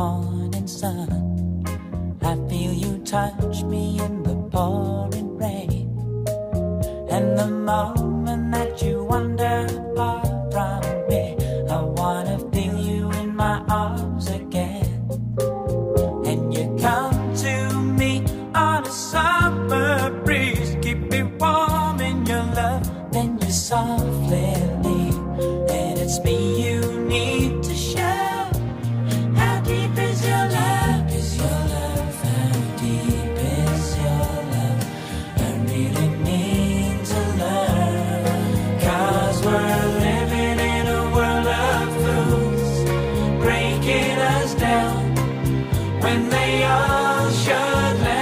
morning sun. I feel you touch me in the pouring rain. And the moment that you wander far from me, I wanna feel you in my arms again. And you come to me on a summer breeze, keep me warm in your love. Then you softly leave, and it's me you when they all should let